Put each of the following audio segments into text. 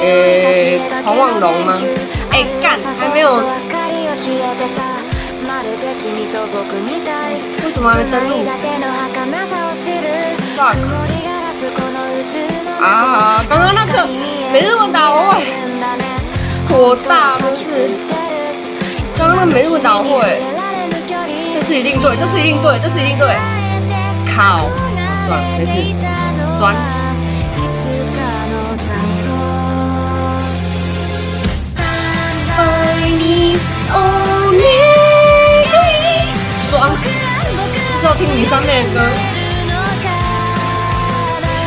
诶，狂妄龙吗？哎，干，还没有。为什么还没登录？fuck！啊，刚刚那个没日文打我，火大真是！刚刚那没日文打我，这次一定对，这次一定对，这次一定对！靠，算了，没事，酸。是要听你三妹的歌，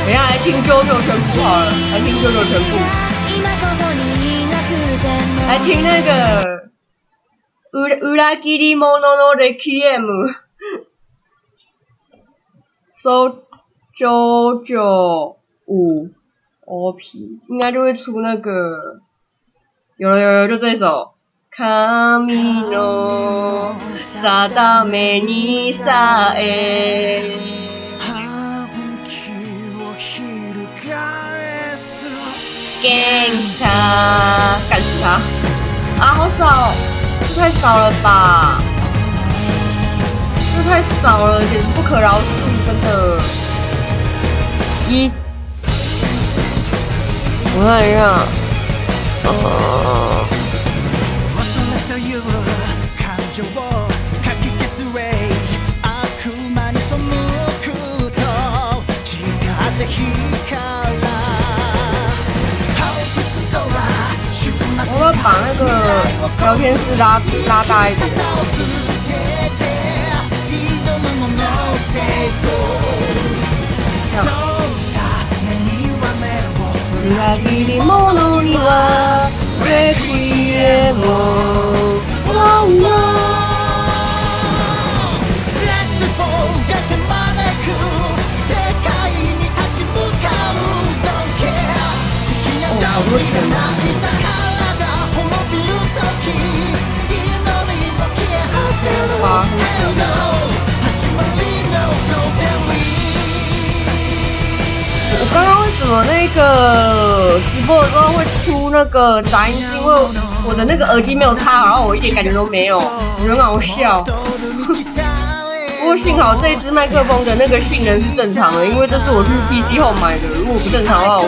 等下来听九九全部好了，来听九九全部，来听那个乌乌拉吉里莫诺诺的 KM，搜九九五。OP，应该就会出那个，有了有了，就这首。神の定めにさえ干他，干死他！啊，好少，这太少了吧？这太少了，简直不可饶恕，真的。一，我看一下，呃。 我要把那个聊天室拉拉大一点。啊！我刚刚为什么那个直播的时候会出那个杂音？是因为我的那个耳机没有插，然后我一点感觉都没有，很好笑。不过幸好这一支麦克风的那个性能是正常的，因为这是我去 PC 后买的。如果不正常的话，我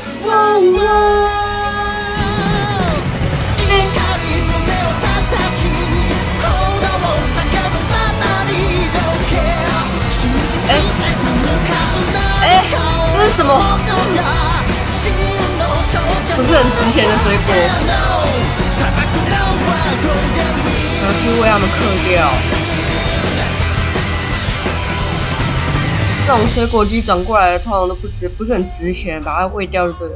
哎，这是什么？不是很值钱的水果，要去为他们嗑掉。这种水果机转过来的，通常都不值，不是很值钱，把它喂掉就对了。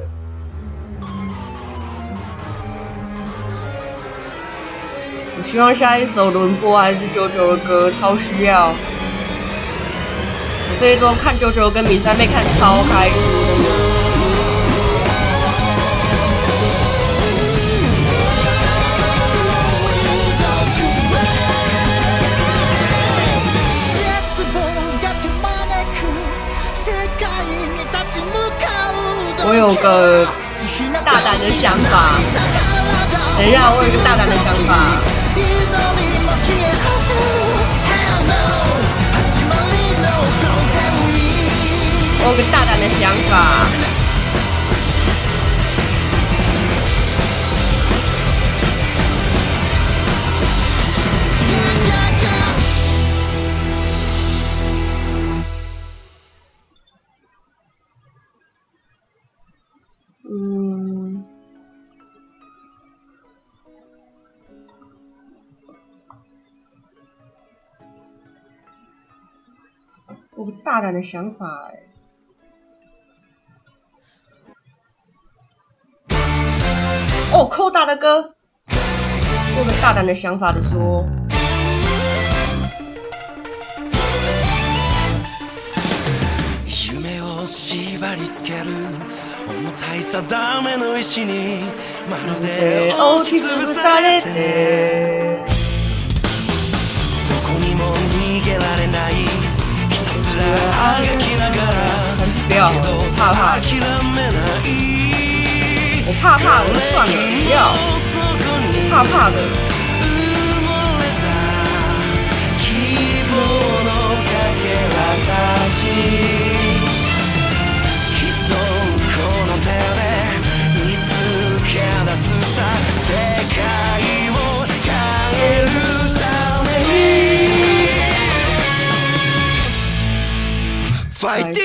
我希望下一首轮播还是九九的歌，超需要。这一周看九九跟米三妹看超开心。我有个大胆的想法，等一下，我有一个大胆的想法。我有个大胆的想法。嗯，我大胆的想法。哦，扣大的歌，做个大胆的想法的说。縛りつける重たい定めの石にまるで押しつぶされてどこにも逃げられないひたすらあがきながら不要けど諦めない我怕怕的算了，不要。我怕怕的。埋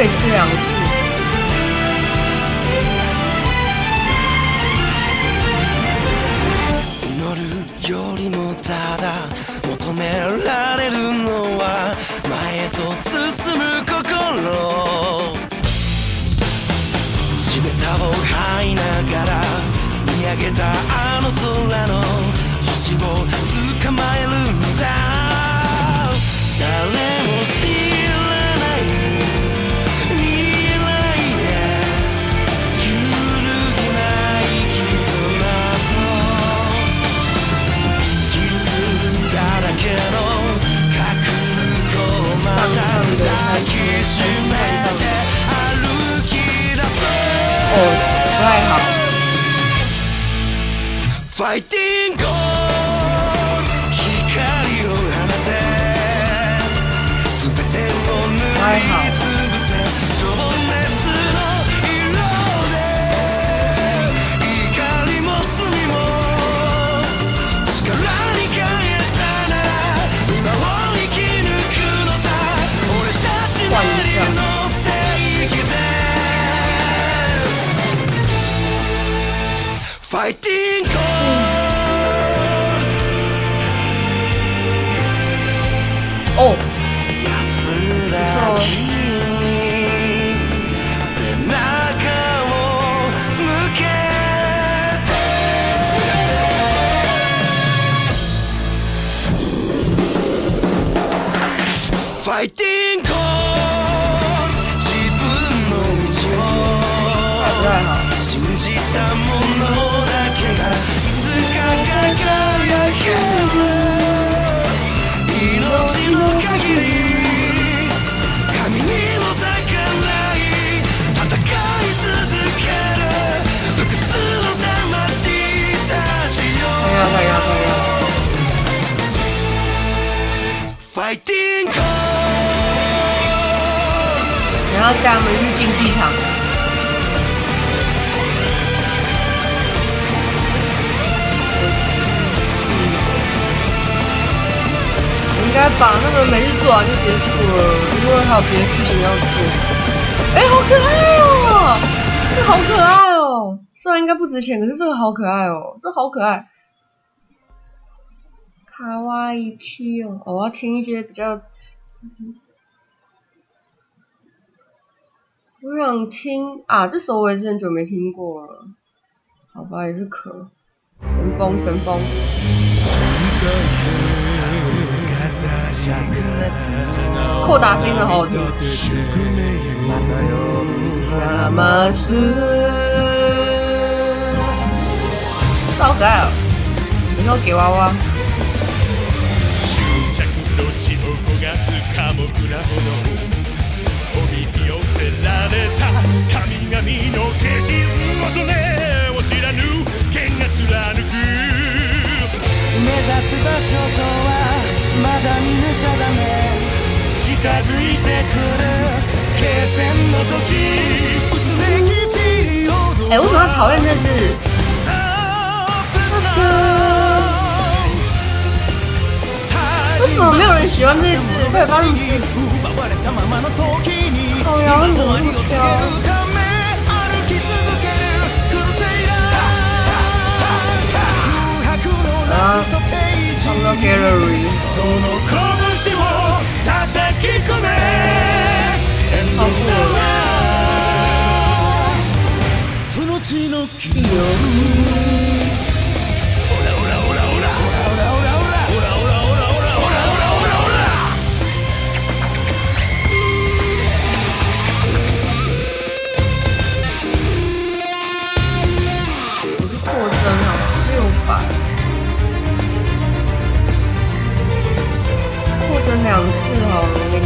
可以吃两次。祈るよりもただ求められるのは前へと進む心地べたを這いながら見上げたあの空の星を捕まえるんだ Fighting c o 然后带他们去竞技场。我应该把那个每日做完就结束了，因为还有别的事情要做。哎，好可爱哦！这好可爱哦！虽然应该不值钱，可是这个好可爱哦，这好可爱。卡哇伊 Q，我要听一些比较我想听啊，这首我也是很久没听过了。好吧，也是可。神风，神风。扩大声音真的好好听。亚麻斯，这好可愛哦！你说给娃娃，地を焦がす寡黙な炎おびき寄せられた神々の化身恐れを知らぬ剣が貫く目指す場所とはまだ見ぬ定め近づいてくる。決戦の時うつめきピリオド哎、为什么要讨厌这字？么没有人喜欢这一？快发怒！好呀，怎么不挑？啊，I'm not 込め。いいよ。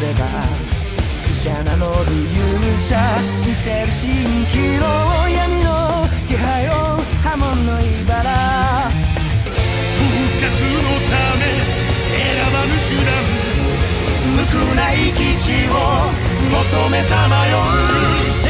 れば汽車名乗る勇者見せる蜃気楼闇の気配を波紋の茨。復活のため選ばぬ手段。無垢ない基地を求めさまよう。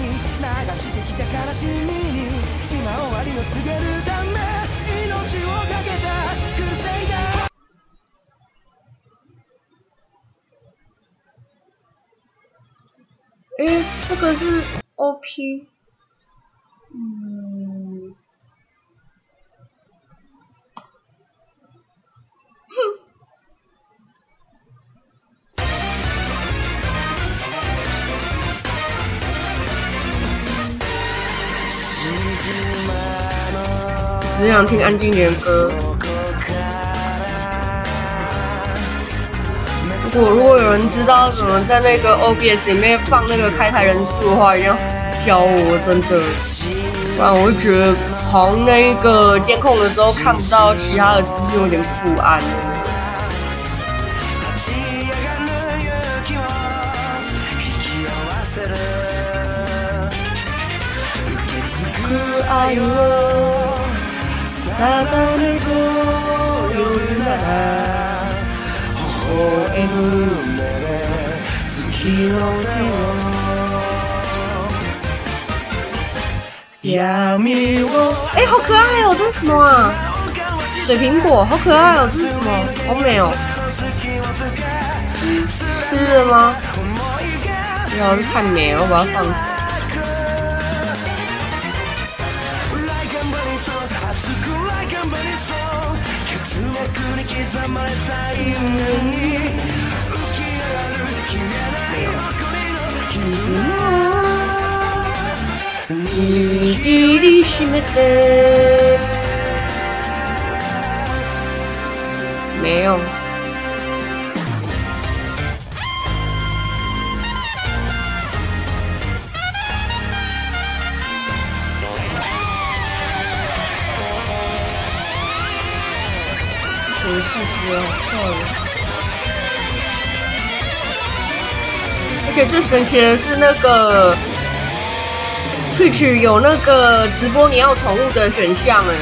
してきた悲しみに今終わりを告げるため命を懸けたクルセイダー诶，这个是 OP。嗯。只想听安静点的歌。如果如果有人知道怎么在那个 OBS 里面放那个开台人数的话，一定要教我，真的。不然我会觉得好那个监控的时候看不到其他的资讯，有点不安。立ち上 がる勇気を引き合わせる愛を定めと夜なら微笑む月の手を闇を哎，好可爱哦！这是什么啊？水苹果，好可爱哦！这是什么？好美哦！吃了吗？不要，这太美了，我把它放 握りしめて没有。 而且最神奇的是那个 Twitch 有那个直播你要宠物的选项哎，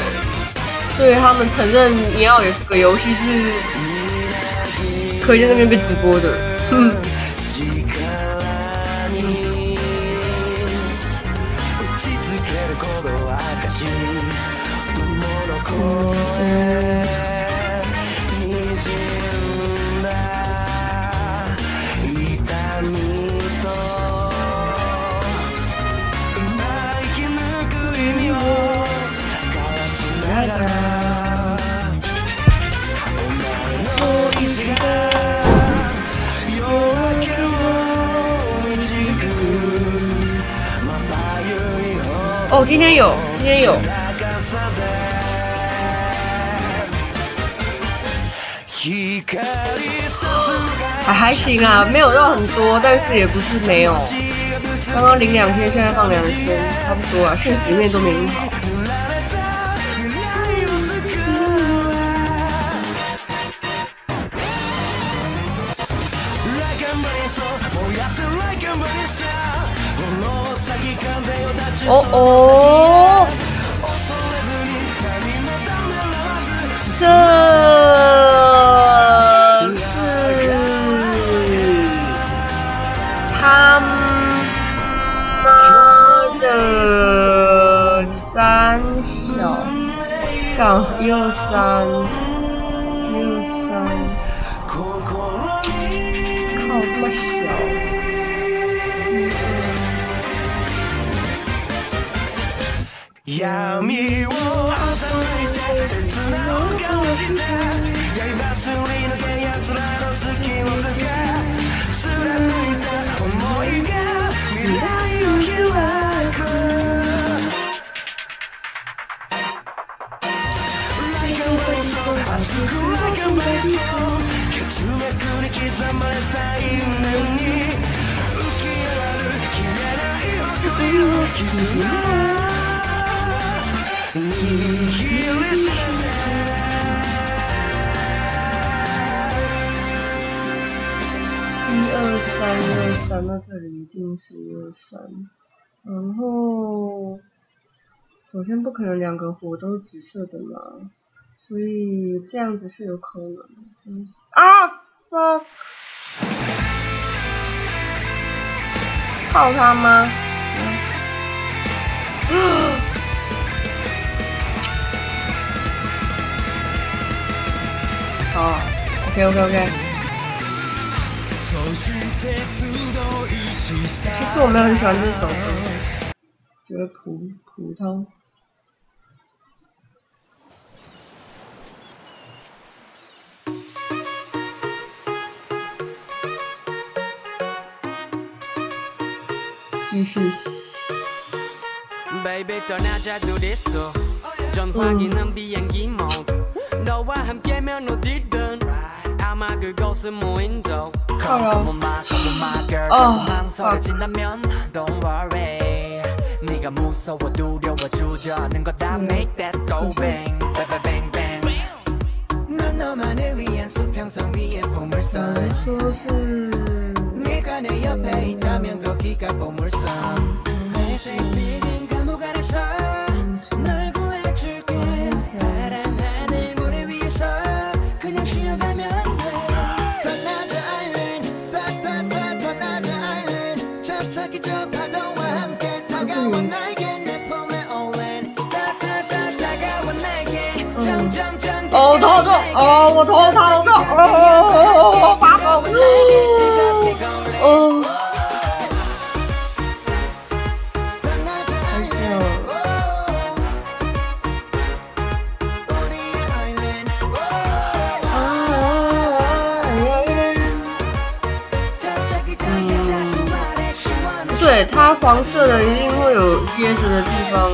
所以他们承认你要也是个游戏是可以在那边被直播的。今天有，今天有，高さで光さ还还行啊，没有到很多，但是也不是没有。刚刚领两千，现在放两千，差不多啊。现实里面都没赢好。 一二三，一二三，那这里一定是一二三。然后，首先不可能两个火都是紫色的嘛，所以这样子是有可能的。真是啊，fuck！操他妈！嗯好，OK OK OK。其实我没有很喜欢这首歌，觉得普普通。继续。Baby 떠나자 둘이서 전화기는 비행기 모드 너와 함께면 어디든 아마 그곳은 무인도 Come on my, come on my girl 조금 망설여진다면 Don't worry 네가 무서워 두려워 주저하는 거다 Make that go bang bang bang bang 넌 너만을 위한 수평선 위에 보물선 네가 내 옆에 있다면 거기가 보물섬 회색 빌딩 감옥 안에서 널 구해줄게 파란 하늘 모래 위에서 그냥 쉬어가면 돼 떠나자 아일랜드 떠떠떠 나자 아일랜 저차기 저 파도와 함께 다가와 나에게 내 폼에 올랜 따따따 다가와 나에게 점점점 어 더워 더워 어더더 더워 밥 없네 黄色的一定会有结实的地方。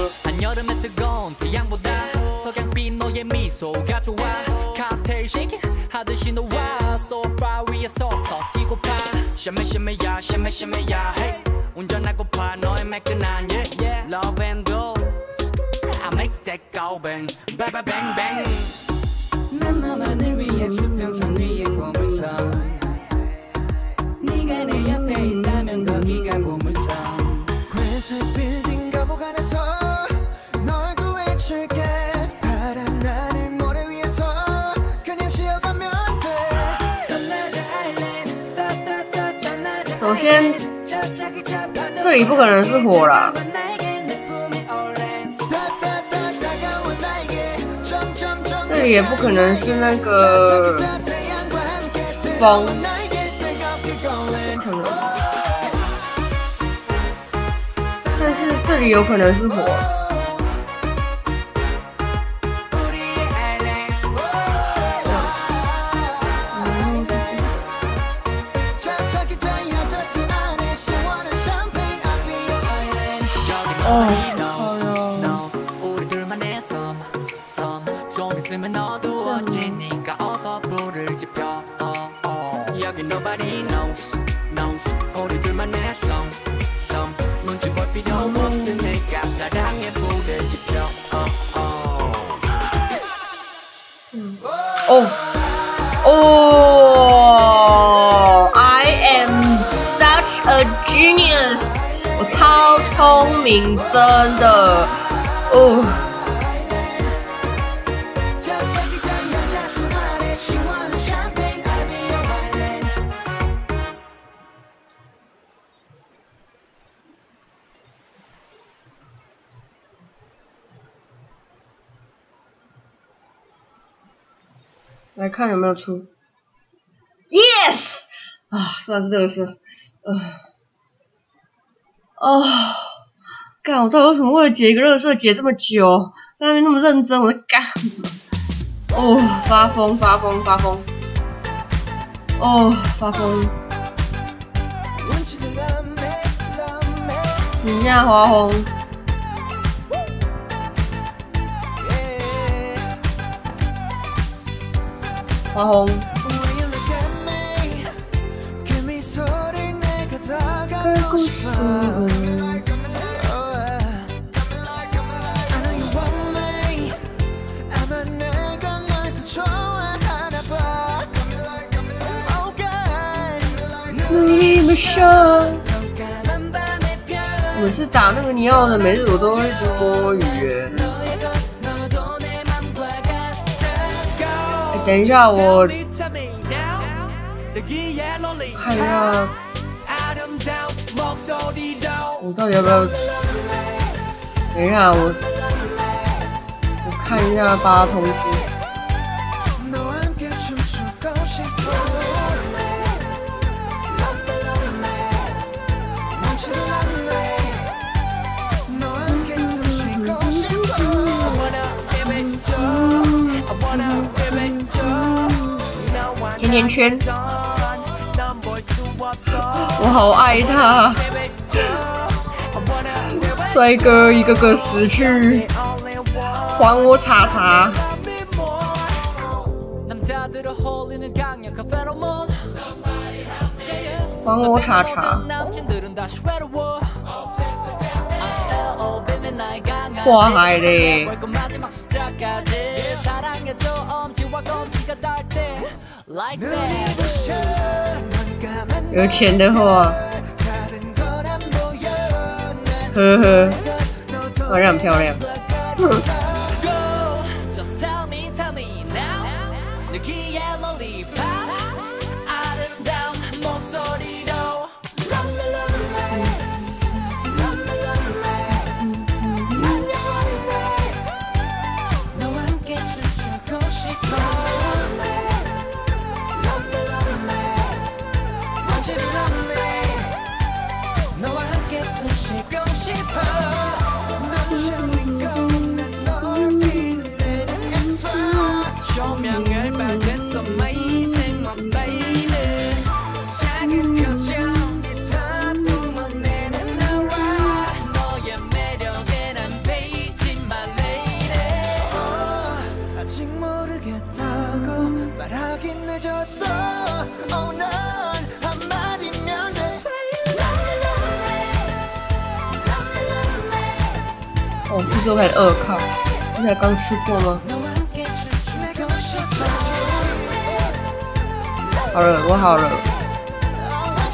首先，这里不可能是火了。这里也不可能是那个风。这里有可能是火。名真的。哦，来看有没有出。yes 啊，算是这个是呃哦。干，我到底为什么为了解一个热搜解这么久，在那边那么认真，我在干什么？哦，发疯发疯发疯。哦，发疯。你这样发疯。发疯。这个故事。打那个尼奥的，每组都会直摸鱼等一下，我看一下。你到底要不要？等一下，我我看一下发通知。眼圈，我好爱他，帅哥一个个死去，还我茶茶，还我茶茶，祸害嘞。有钱的话呵呵，好像很漂亮吃过吗？好了，我好了，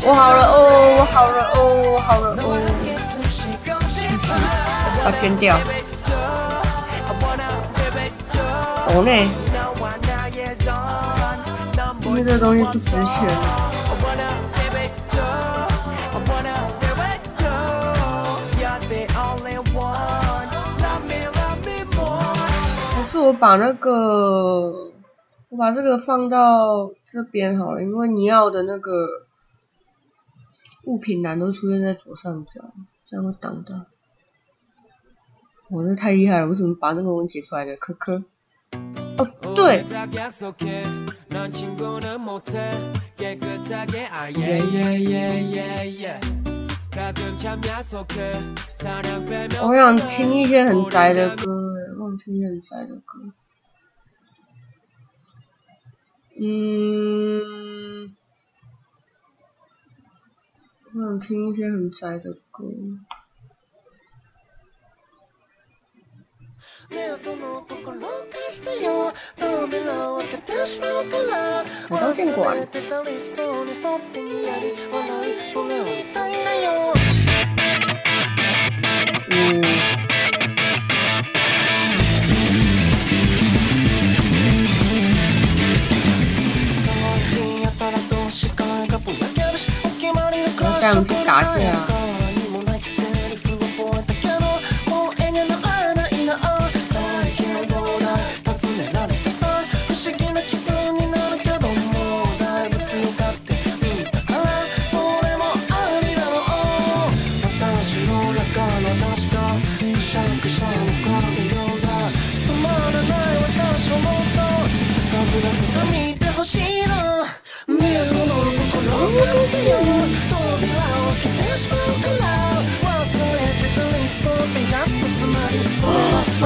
我好了哦，我好了哦，我好了哦，好捐掉，我嘞，因为这东西不值钱。我把那个，我把这个放到这边好了，因为你要的那个物品栏都出现在左上角，这样会挡到。我这太厉害了，我怎么把那个东西解出来的？科科。哦，对，我想听一些很宅的歌，我想听一些很宅的歌。嗯，我想听一些很宅的歌。我到见过。嗯。我带我们去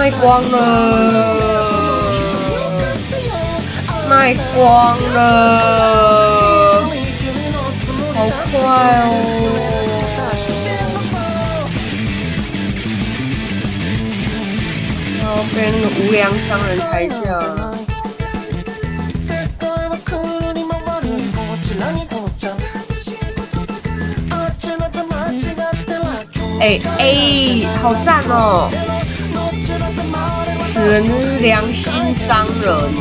卖光了，卖光了，好快哦！然后被那个无良商人抬价。哎哎，好赞哦！此人真是良心商人。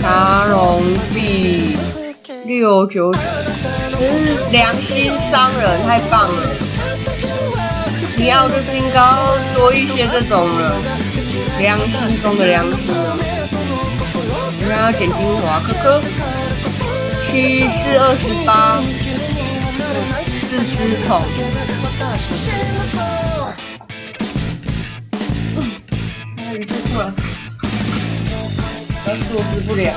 沙龙币六九九，真是良心商人，太棒了！你要就是应该多一些这种了，良心中的良心了。我们要剪精华，科科。七四二十八，四只虫。鲨鱼就过来，要坐姿不良。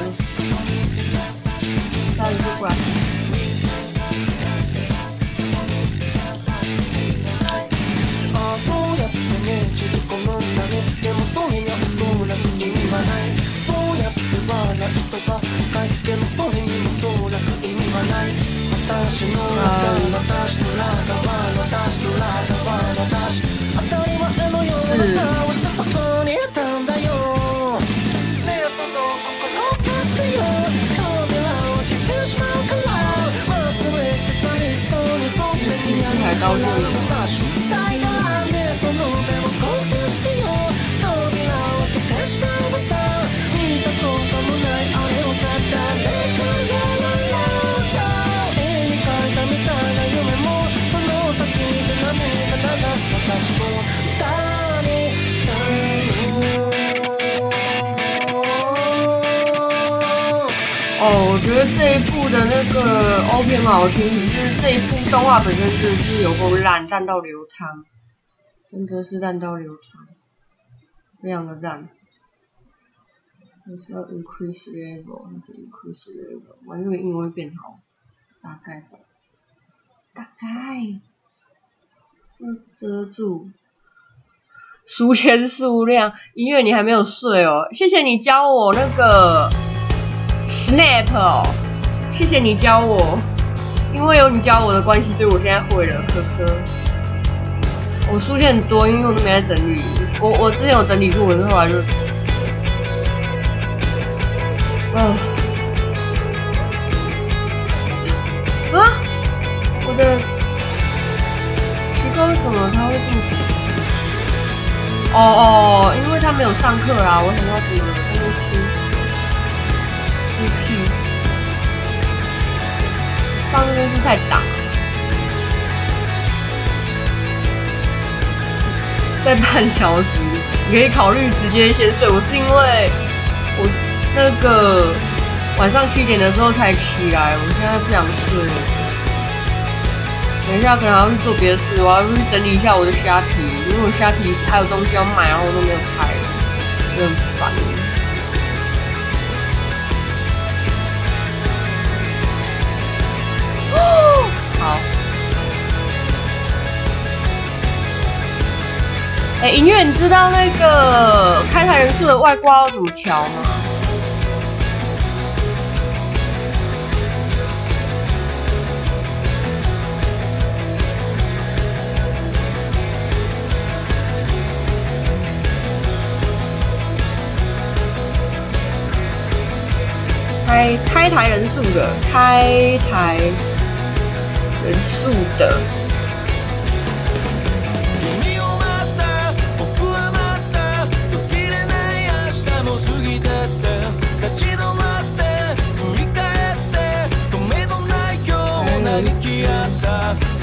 鲨鱼就过来。私の中私の中は私の中は私当たり前のような探してそこにいたんだよねえその心貸してよ扉を開けてしまうから忘れすぐ行たりそうにそんなにやりながら觉得这一部的那个 O 片好听，只是这一部动画本身真的是有够烂，烂到流汤，真的是烂到流汤，非常的烂。还是要 increase level，那就 increase level，玩这个英文会变好，大概吧，大概。遮遮住，书签数量，音乐你还没有睡哦，谢谢你教我那个 Snap 哦，谢谢你教我，因为有你教我的关系，所以我现在会了，呵呵。我书签很多，因为我都没在整理。我我之前有整理过，可是后来就，哦，啊，我的奇怪为什么他会这么？哦哦，因为他没有上课啊，我想要自己办公室太大。在半小时，你可以考虑直接先睡。我是因为我那个晚上七点的时候才起来，我现在不想睡。等一下可能还要去做别的事，我要去整理一下我的虾皮，因为我虾皮还有东西要买，然后我都没有开，就很烦。哎，音乐，你知道那个开台人数的外挂要怎么调吗？开开台人数的，开台人数的。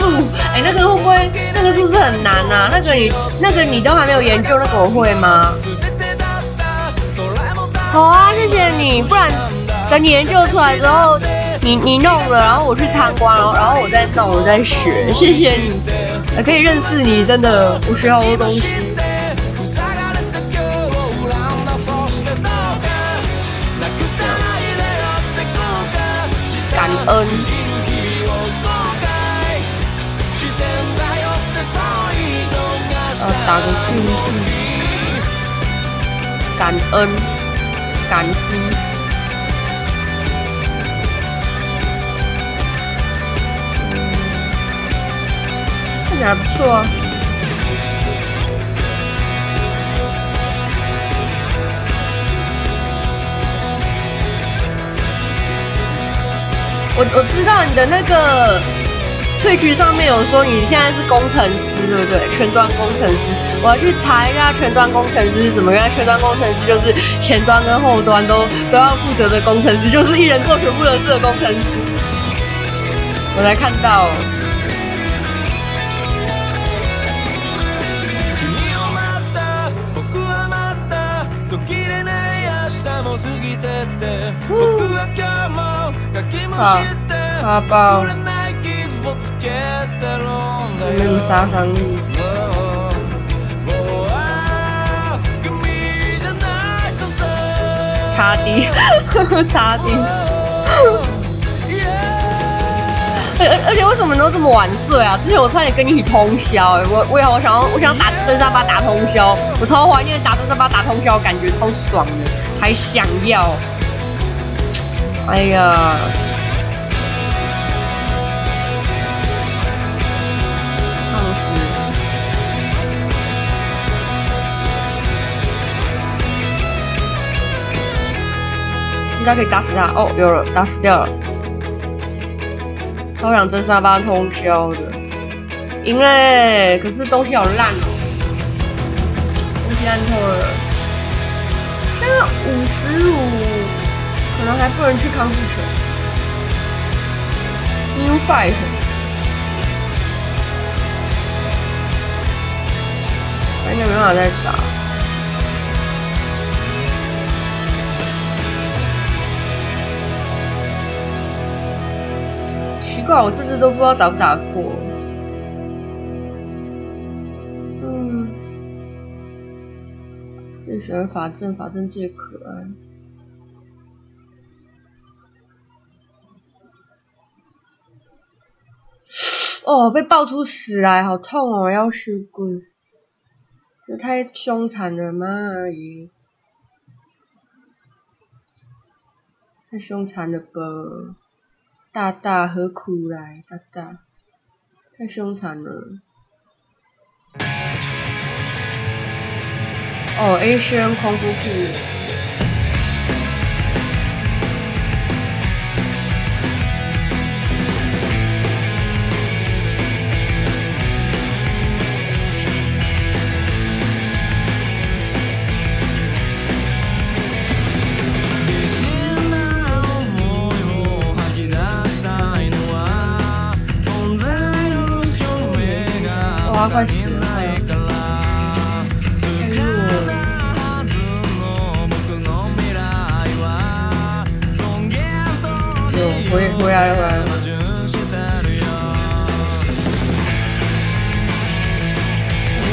った参数，哎、那个会不会那个是不是很难啊？那个你那个你都还没有研究，那个我会吗？全てだったそれも好啊，谢谢你，不然等你研究出来之后，你你弄了，然后我去参观，然后然后我再弄，我再学，谢谢你，呃可以认识你，真的我学好多东西，塞が 感恩，感激。看起来不错啊。我我知道你的那个退局上面有说你现在是工程师，对不对？全端工程师，我要去查一下全端工程师。是什么。原来全端工程师。就是前端跟后端都都要负责的工程师，就是一人做全部的事的工程师。我才看到，君を待った僕は待った途切れない明日も過ぎてって僕は今日もかきむしってああば忘れない傷をつけてるんだよ没有杀伤力。もうああ君じゃないとさ差低，差低。而而而且为什么你都这么晚睡啊？之前我差点跟你一起通宵、欸，我我也好想要，我想打真沙巴打通宵，我超怀念打真沙巴打通宵，感觉超爽的，还想要。哎呀， 应该可以打死他哦，有了，打死掉了。超想真沙巴通宵的，赢嘞！可是东西好烂哦，东西烂透了。现在五十五，可能还不能去康复城。New Five，应该没办法再打。我这次都不知道打不打过。嗯，最喜欢法正，法正最可爱。哦，被爆出屎来，好痛哦！要死鬼，这太凶残了嘛！鱼，太凶残了吧！大大何苦来？大大，太凶残了。哦，Asian 空腹裤。八块钱。我也回来回来了，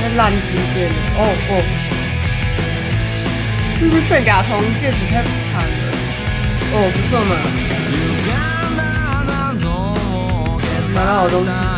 那烂机变哦哦，是不是圣甲虫戒指太惨了？哦，不错嘛，买到好东西。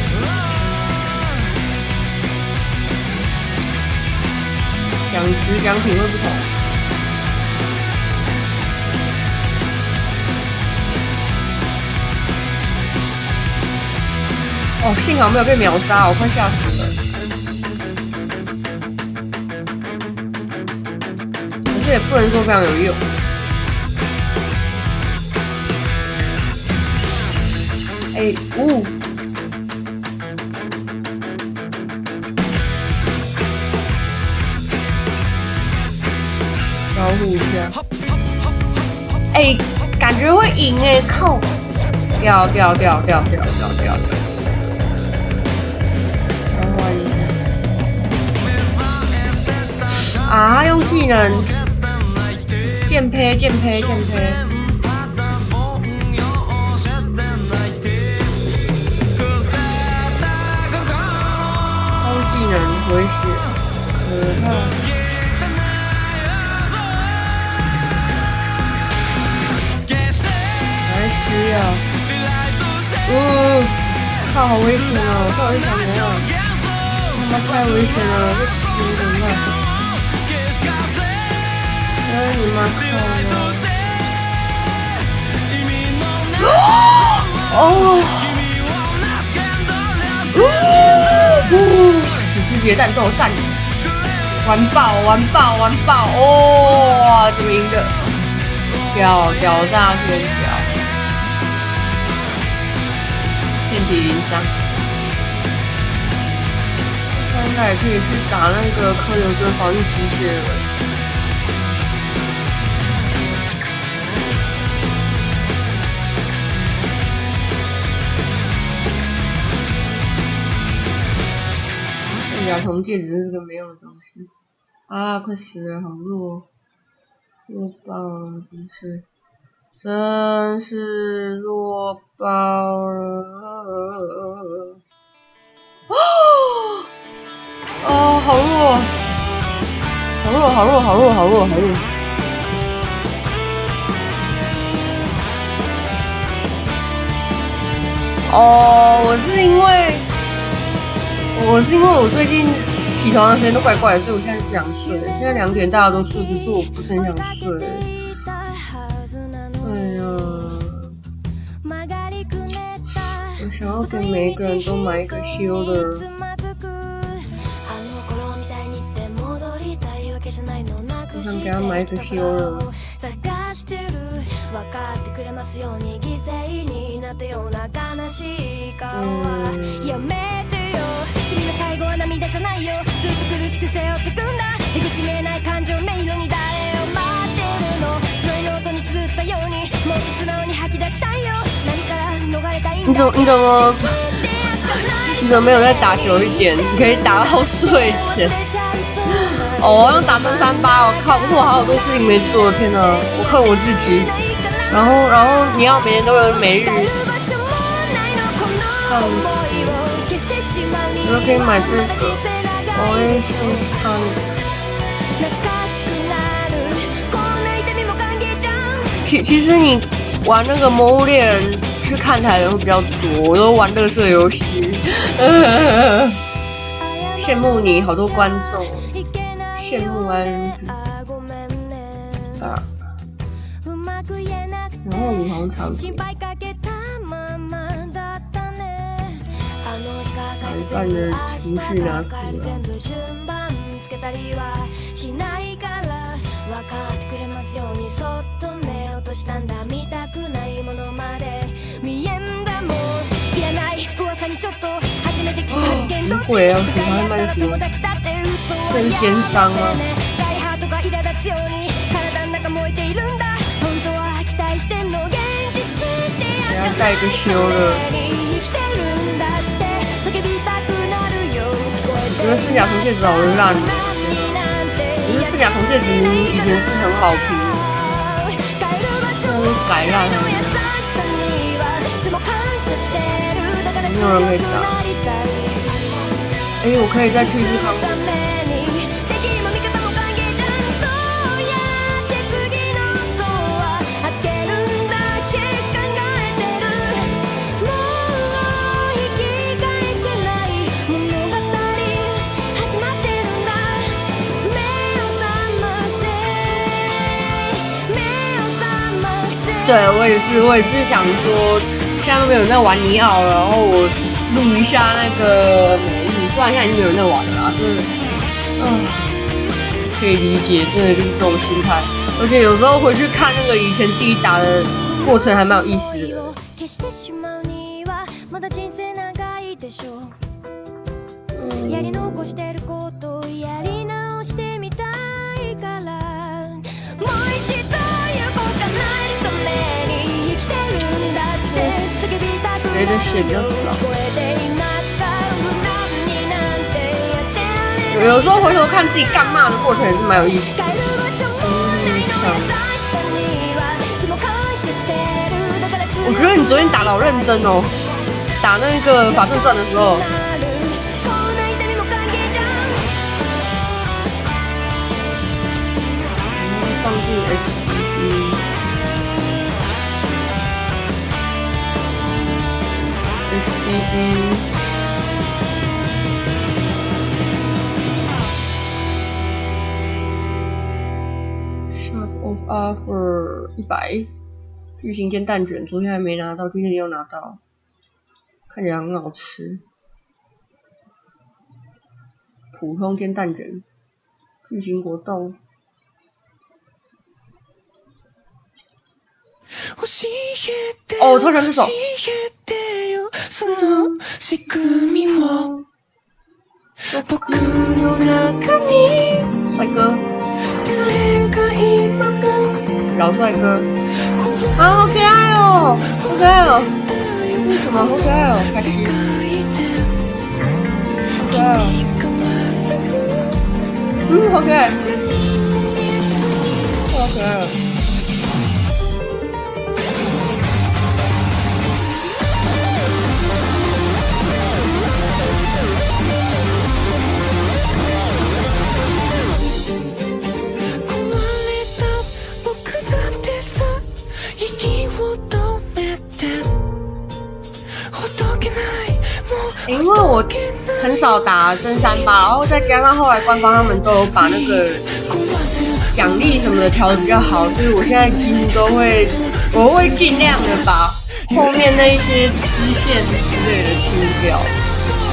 会死。奖池奖品会不同。哦，幸好没有被秒杀，我快吓死了。可是也不能说非常有用。哎，呜、保护一下。哎，感觉会赢哎，靠！掉掉掉掉掉掉掉掉。交换一下。啊，用技能。剑胚剑胚剑胚。超技能回血，可怕。来吃药。嗯，靠，好危险哦！到底想怎样？他妈太危险了，这吃怎么办？哎，你妈靠哦！哦！史诗级战斗战，完爆完爆完爆！哦，怎么赢的？屌屌炸天体鳞伤。他应该也可以去打那个科流跟防御机械了。圣甲虫简直是个没用的东西啊！快死了，好弱，弱爆，真是，真是弱爆了！哦，哦，好弱，好弱，好弱，好弱，好弱，好弱！哦，我是因为。我是因为我最近起床的时间都怪怪的，所以我现在是想睡。现在两点大家都睡，可是我不是很想睡。想要给每一个人都买一个 healer。我想给他买一个 healer。探してる分かってくれますように犠牲になったような悲しい顔はうんやめてよ君の最後は涙じゃないよずっと苦しく背負ってくんだ出口見えない感情迷路に誰を待ってるの白いノートに綴ったようにもっと素直に吐き出したいよ你怎么你怎么你怎么没有再打久一点？你可以打到睡前。哦，要打真三八，我靠！不是我还有多事情没做，天哪！我恨我自己。然后，然后你要每天都有每日，看死！我可以买这个 Oasis Time。其其实你玩那个《魔物猎人》去看台的人会比较多，我都玩乐色游戏。羡慕你，好多观众，羡慕安啊！然后我好像唱心配かけたままだったねあの日かか一半的情绪拿出来 不会啊みたいな喜欢卖什么友達だって嘘は这是奸商吗大ハートが苛立つように体の中燃えているんだ本当は期待してんの現実って等やつ下带一个修了。生きてるんだって叫びたくなるよ我觉得四甲虫戒指好烂哦，可是四甲虫戒指明明以前是很好评，现在都改烂了。没有人可以打。 哎，我可以再去一次康复。对我也是，我也是想说，现在都没有人在玩尼奥，然后我录一下那个美女，虽然现在已经没有人在玩了啦，真的，啊，可以理解，真的就是这种心态。而且有时候回去看那个以前第一打的过程，还蛮有意思的。消してしまうにはまだ人生長いでしょうやり残してることをやり直してみたいからもう一度行こうかなるために生きてるんだって叫びたくな谁的血比较るよ少 有有时候回头看自己干骂的过程也是蛮有意思的。帰る場所もないの優しさにはいつも感謝してるだから我觉得你昨天打的好认真哦，打那个法正传的时候，放进 SDB。SDB。Shop of Offer 一百，巨型煎蛋卷，昨天还没拿到，今天又拿到，看起来很好吃。普通煎蛋卷，巨型果冻，哦，我超喜欢这首。帅哥，老帅哥，啊，好可爱哦，好可爱哦，为什么？好可爱哦？开心，好可爱哦，嗯，好可爱，好可爱哦。因为我很少打真三八，然后再加上后来官方他们都有把那个奖励什么的调的比较好，所以我现在几乎都会，我会尽量的把后面那一些支线之类的清掉，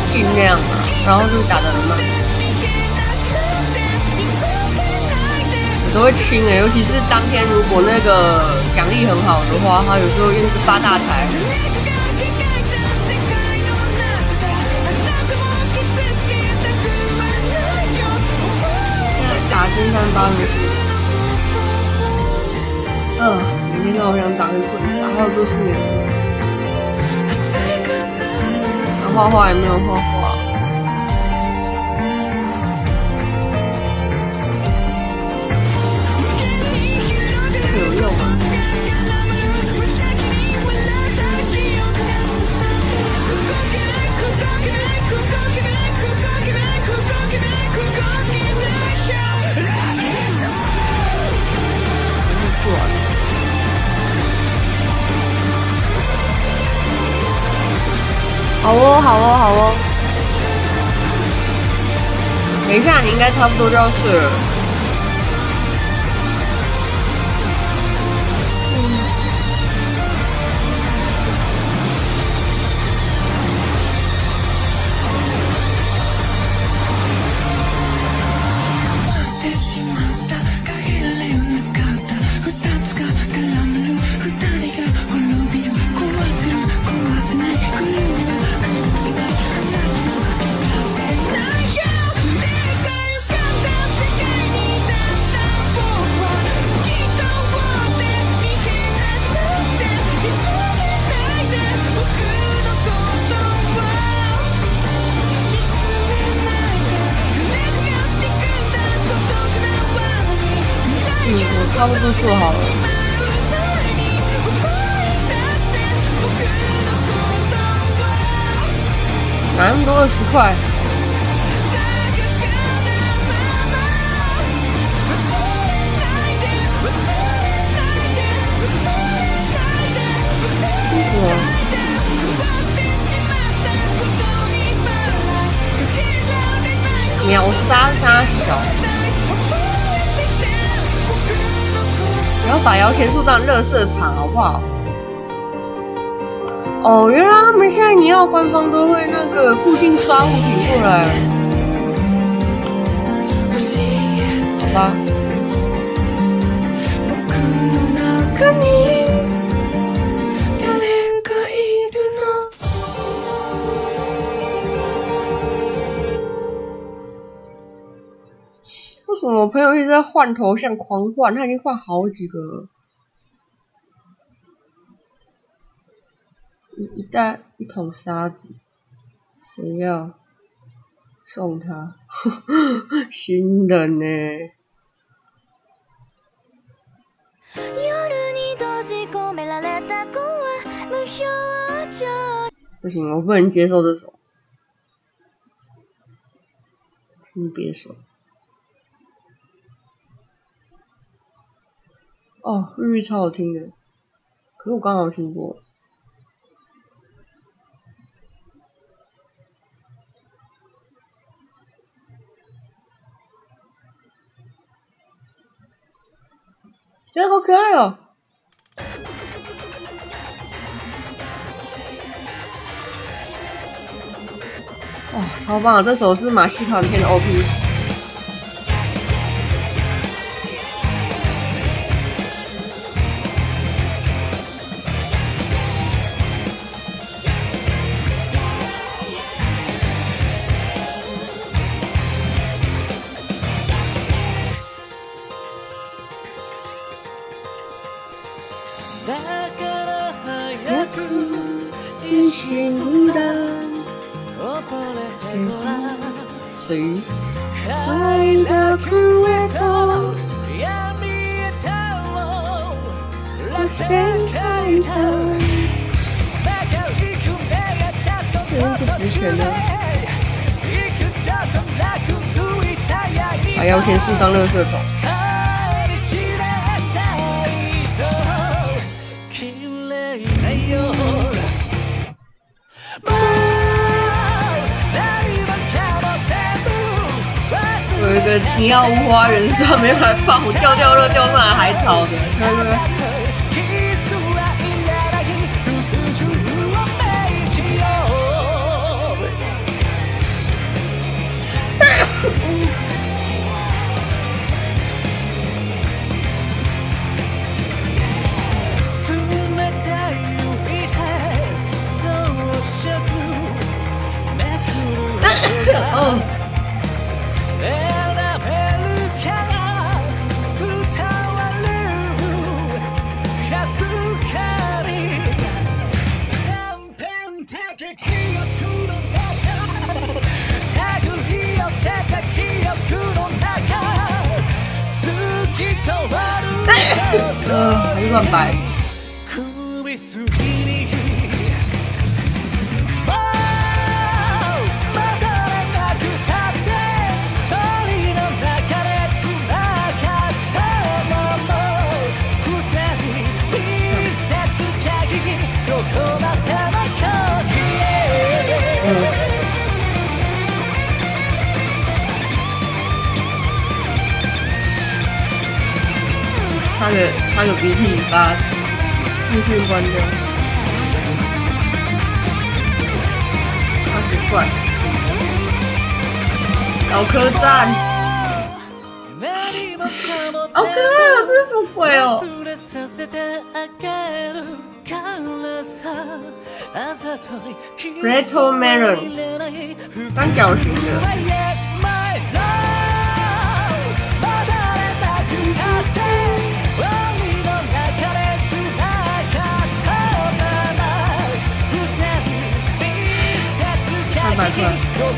尽量啊，然后就打得很慢。我都会清诶、尤其是当天如果那个奖励很好的话，他有时候又是发大财。打侦探八十四。嗯，明天好想打个滚，打好多次没想画画也没有画画。好哦，好哦，好哦。等一下，你应该差不多就要睡了。做好了。哪那么多二十块？哇！秒杀杀小，不要把摇钱树当垃圾场好不好？哦，原来他们现在尼奥官方都会那个固定刷物品过来，我朋友一直在换头像狂换？他已经换好几个了。一一袋一桶沙子，谁要？送他，新的呢？夜に閉じ込められた子は無表情不行，我不能接受这首，听别首。 哦，日语超好听的，可是我刚好听过。觉得好可爱哦！哇，超棒！这首是马戏团片的 OP。垃圾桶。帰り散らさいと綺麗な夜もう何もかも全部忘れ有一个尼奥无花人算没办法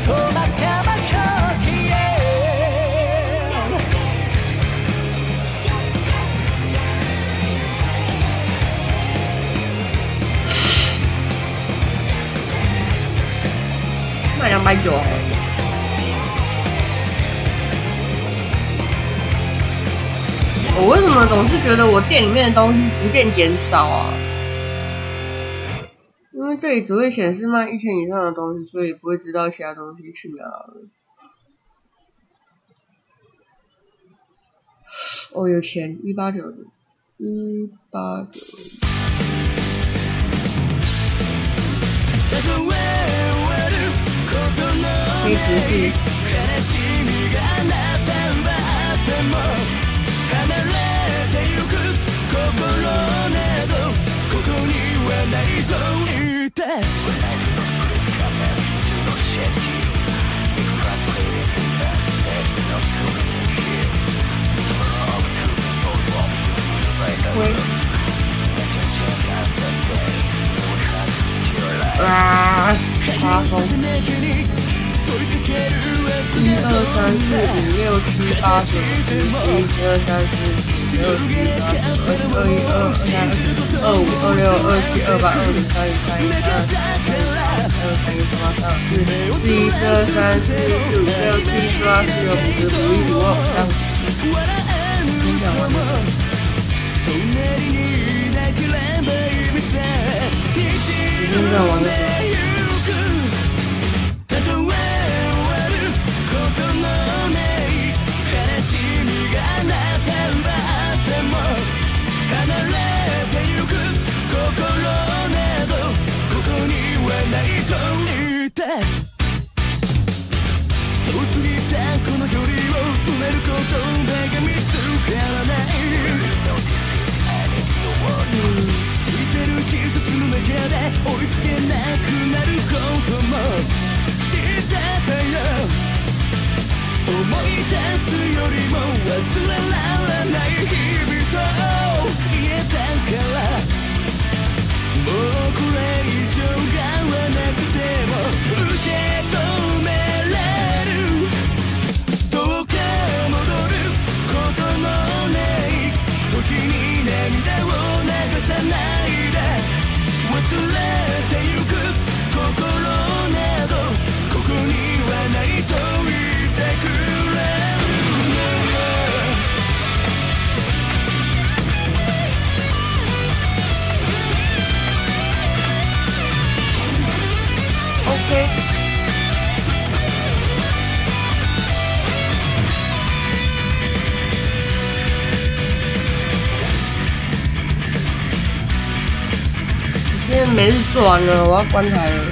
りどこまでも消え卖两百九。我为什么总是觉得我店里面的东西逐渐减少啊？ 因为这里只会显示卖一千以上的东西，所以不会知道其他东西去哪了。哦，有钱，一八九，一八九。可以直视。喂。啊！发疯！一二三四五六七八九十，一二三四五六七八二一二三二五二六二七二八二九三十三一二三二三一八三四四一四二三四四五六七八四六五十五一五二三五。你讲完了？已经讲完了。was 没事做完了，我要关台了。